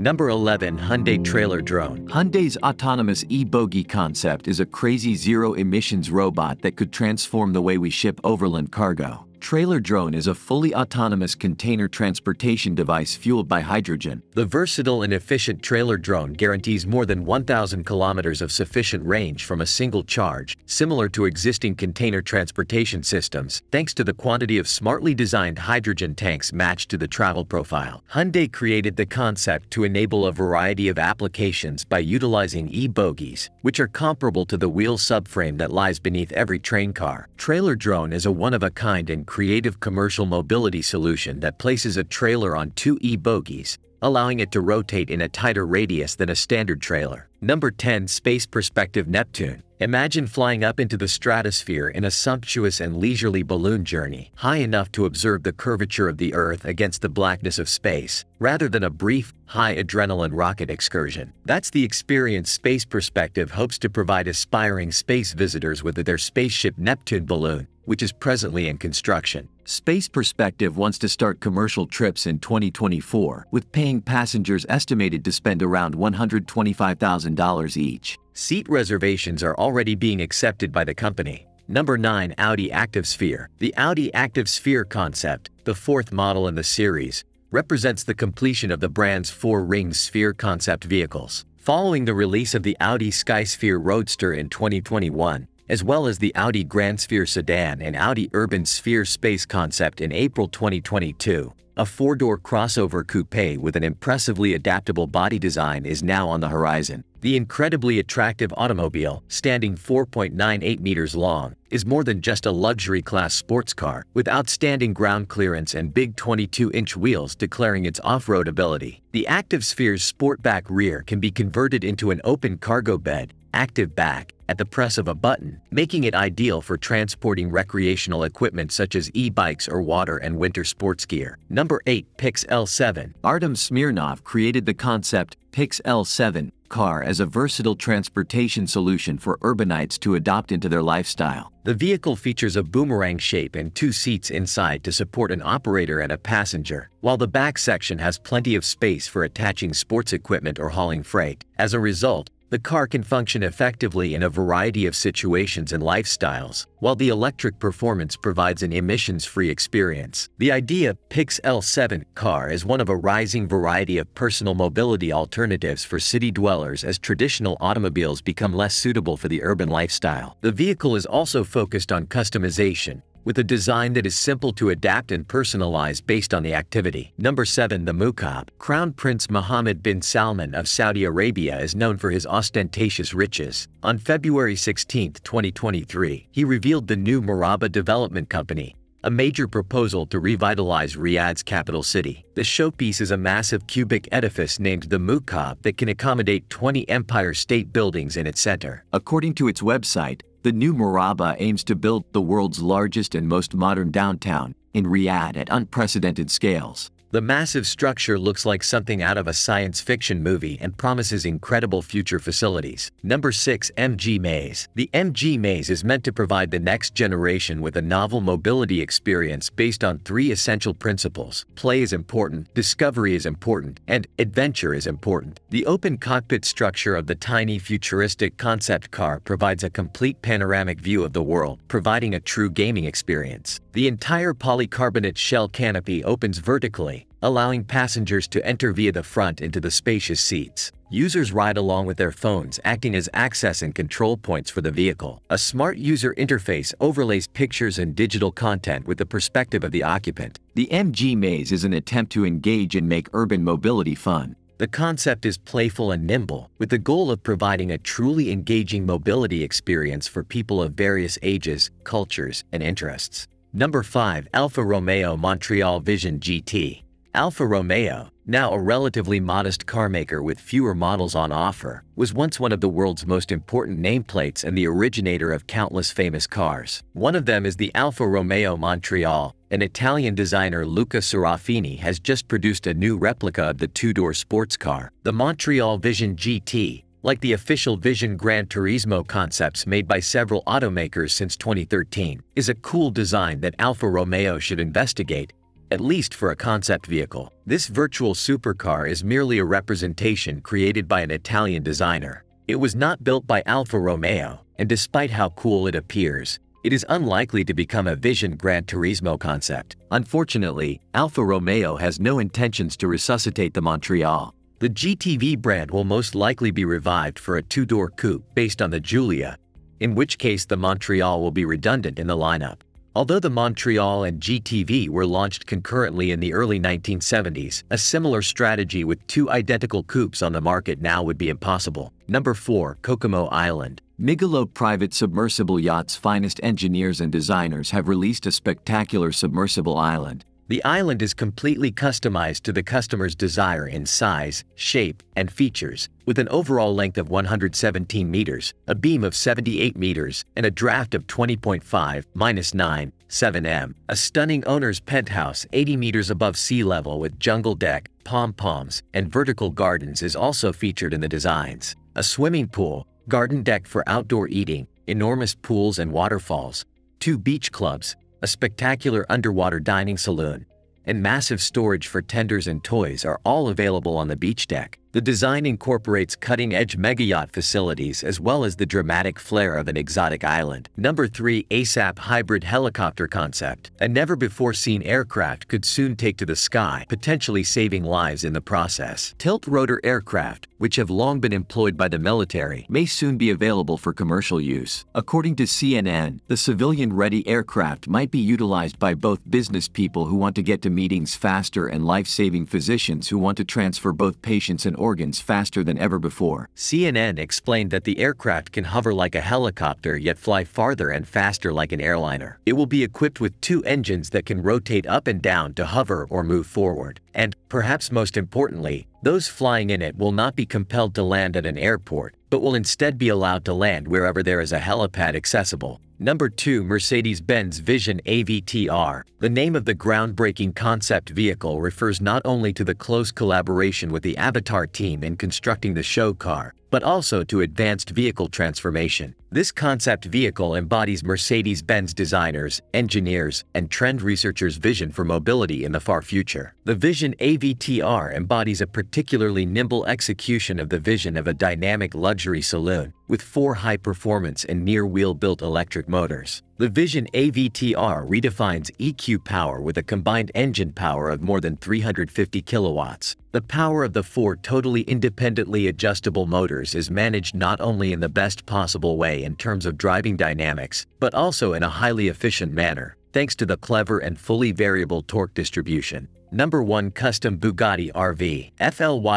Number 11 Hyundai Trailer Drone. Hyundai's autonomous e-bogie concept is a crazy zero-emissions robot that could transform the way we ship overland cargo. Trailer Drone is a fully autonomous container transportation device fueled by hydrogen. The versatile and efficient trailer drone guarantees more than 1,000 kilometers of sufficient range from a single charge, similar to existing container transportation systems, thanks to the quantity of smartly designed hydrogen tanks matched to the travel profile. Hyundai created the concept to enable a variety of applications by utilizing e-bogies, which are comparable to the wheel subframe that lies beneath every train car. Trailer Drone is a one-of-a-kind and creative commercial mobility solution that places a trailer on two e-bogies, allowing it to rotate in a tighter radius than a standard trailer. Number 10 Space Perspective Neptune Imagine flying up into the stratosphere in a sumptuous and leisurely balloon journey, high enough to observe the curvature of the Earth against the blackness of space, rather than a brief, high-adrenaline rocket excursion. That's the experience Space Perspective hopes to provide aspiring space visitors with their spaceship Neptune balloon, which is presently in construction. Space Perspective wants to start commercial trips in 2024, with paying passengers estimated to spend around $125,000 each. Seat reservations are already being accepted by the company. Number 9 Audi Active Sphere The Audi Active Sphere concept, the fourth model in the series, represents the completion of the brand's four-ring sphere concept vehicles. Following the release of the Audi Skysphere Roadster in 2021, as well as the Audi Grand Sphere sedan and Audi Urban Sphere Space concept in April 2022. A four-door crossover coupe with an impressively adaptable body design is now on the horizon. The incredibly attractive automobile, standing 4.98 meters long, is more than just a luxury class sports car, with outstanding ground clearance and big 22-inch wheels declaring its off-road ability. The Active Sphere's sportback rear can be converted into an open cargo bed, active back, at the press of a button, making it ideal for transporting recreational equipment such as e-bikes or water and winter sports gear. Number 8. Pix L7 Artem Smirnov created the concept Pix L7 car as a versatile transportation solution for urbanites to adopt into their lifestyle. The vehicle features a boomerang shape and two seats inside to support an operator and a passenger, while the back section has plenty of space for attaching sports equipment or hauling freight. As a result, the car can function effectively in a variety of situations and lifestyles, while the electric performance provides an emissions-free experience. The idea Pix L7 car is one of a rising variety of personal mobility alternatives for city dwellers as traditional automobiles become less suitable for the urban lifestyle. The vehicle is also focused on customization, with a design that is simple to adapt and personalize based on the activity. Number 7. The Mukaab Crown Prince Mohammed bin Salman of Saudi Arabia is known for his ostentatious riches. On February 16, 2023, he revealed the new Murabba Development Company, a major proposal to revitalize Riyadh's capital city. The showpiece is a massive cubic edifice named the Mukaab that can accommodate 20 Empire State Buildings in its center. According to its website, the new Murabba aims to build the world's largest and most modern downtown in Riyadh at unprecedented scales. The massive structure looks like something out of a science fiction movie and promises incredible future facilities. Number 6. MG Maze The MG Maze is meant to provide the next generation with a novel mobility experience based on three essential principles. Play is important, discovery is important, and adventure is important. The open cockpit structure of the tiny futuristic concept car provides a complete panoramic view of the world, providing a true gaming experience. The entire polycarbonate shell canopy opens vertically, allowing passengers to enter via the front into the spacious seats. Users ride along with their phones acting as access and control points for the vehicle. A smart user interface overlays pictures and digital content with the perspective of the occupant. The MG Maze is an attempt to engage and make urban mobility fun. The concept is playful and nimble, with the goal of providing a truly engaging mobility experience for people of various ages, cultures, and interests. Number 5. Alfa Romeo Montreal Vision GT Alfa Romeo, now a relatively modest carmaker with fewer models on offer, was once one of the world's most important nameplates and the originator of countless famous cars. One of them is the Alfa Romeo Montreal. An Italian designer Luca Serafini has just produced a new replica of the two-door sports car, the Montreal Vision GT, like the official Vision Gran Turismo concepts made by several automakers since 2013, is a cool design that Alfa Romeo should investigate at least for a concept vehicle. This virtual supercar is merely a representation created by an Italian designer. It was not built by Alfa Romeo, and despite how cool it appears, it is unlikely to become a Vision Gran Turismo concept. Unfortunately, Alfa Romeo has no intentions to resuscitate the Montreal. The GTV brand will most likely be revived for a two-door coupe based on the Giulia, in which case the Montreal will be redundant in the lineup. Although the Montreal and GTV were launched concurrently in the early 1970s, a similar strategy with two identical coupes on the market now would be impossible. Number 4. Kokomo Island Migaloo Private Submersible Yachts' finest engineers and designers have released a spectacular submersible island. The island is completely customized to the customer's desire in size, shape, and features, with an overall length of 117 meters, a beam of 78 meters, and a draft of 20.5 minus 9 7 m. A stunning owner's penthouse 80 meters above sea level with jungle deck, pom-poms, and vertical gardens is also featured in the designs. A swimming pool, garden deck for outdoor eating, enormous pools and waterfalls, two beach clubs, a spectacular underwater dining saloon, and massive storage for tenders and toys are all available on the beach deck. The design incorporates cutting-edge mega-yacht facilities as well as the dramatic flair of an exotic island. Number 3. ASAP Hybrid Helicopter Concept A never-before-seen aircraft could soon take to the sky, potentially saving lives in the process. Tilt-rotor aircraft, which have long been employed by the military, may soon be available for commercial use. According to CNN, the civilian-ready aircraft might be utilized by both business people who want to get to meetings faster and life-saving physicians who want to transfer both patients and organs faster than ever before. CNN explained that the aircraft can hover like a helicopter yet fly farther and faster like an airliner. It will be equipped with two engines that can rotate up and down to hover or move forward. And, perhaps most importantly, those flying in it will not be compelled to land at an airport, but will instead be allowed to land wherever there is a helipad accessible. Number 2 Mercedes-Benz Vision AVTR The name of the groundbreaking concept vehicle refers not only to the close collaboration with the Avatar team in constructing the show car, but also to advanced vehicle transformation. This concept vehicle embodies Mercedes-Benz designers, engineers, and trend researchers' vision for mobility in the far future. The Vision AVTR embodies a particularly nimble execution of the vision of a dynamic luxury saloon, with four high-performance and near-wheel built electric motors. The Vision AVTR redefines EQ power with a combined engine power of more than 350 kilowatts. The power of the four totally independently adjustable motors is managed not only in the best possible way in terms of driving dynamics, but also in a highly efficient manner, thanks to the clever and fully variable torque distribution. Number 1 Custom Bugatti RV FLYBYARTIST,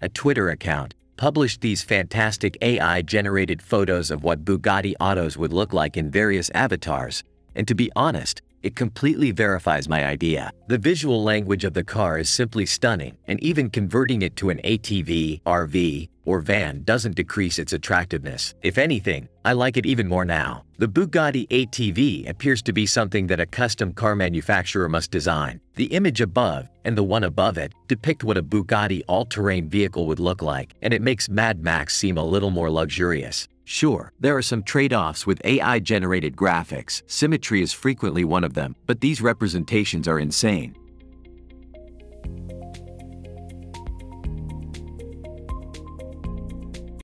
a Twitter account, published these fantastic AI-generated photos of what Bugatti autos would look like in various avatars, and to be honest, it completely verifies my idea. The visual language of the car is simply stunning, and even converting it to an ATV, RV, or van doesn't decrease its attractiveness. If anything, I like it even more now. The Bugatti ATV appears to be something that a custom car manufacturer must design. The image above and the one above it depict what a Bugatti all-terrain vehicle would look like, and it makes Mad Max seem a little more luxurious. Sure, there are some trade-offs with AI-generated graphics. Symmetry is frequently one of them, but these representations are insane.